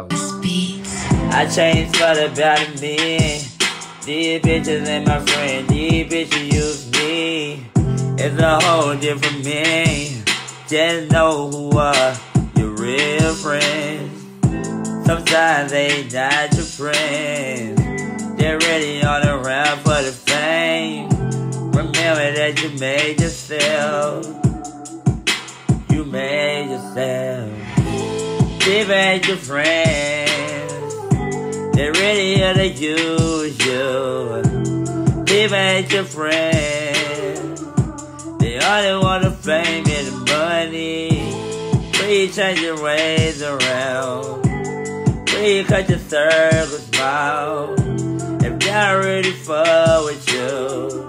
I changed for the better me. These bitches ain't my friend. These bitches use me. It's a whole different me. Just know who are your real friends. Sometimes they not your friends. They're ready on the round for the fame. Remember that you made yourself. You made yourself. These ain't your friends. They're ready here to use you. These ain't your friends. They only want the fame and money. Please change your ways around. Please cut your circles smile. If they're ready for with you,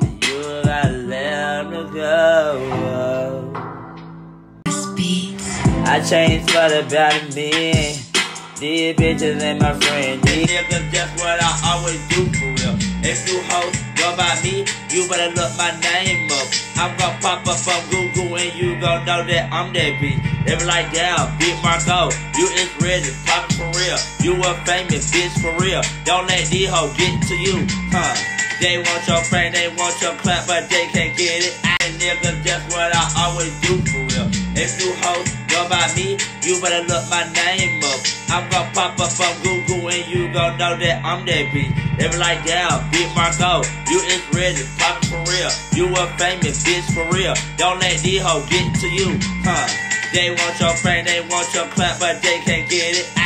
then you gotta let them go. I changed the better me. These bitches ain't my friend. These niggas just what I always do for real. If you hoes go by me, you better look my name up. I'm gonna pop up on Google and you gon' know that I'm that bitch. They be like, damn, Big Marco, you is ready, pop for real. You a famous bitch for real. Don't let these hoes get to you, huh? They want your fame, they want your clap, but they can't get it. And niggas just what I always do for real. If you hoes by me, you better look my name up. I'm gonna pop up on Google and you gon' know that I'm that bitch. They be like, damn, Big Marco, you is ready, pop for real. You a famous bitch for real. Don't let these hoes get to you, huh? They want your fame, they want your clap, but they can't get it.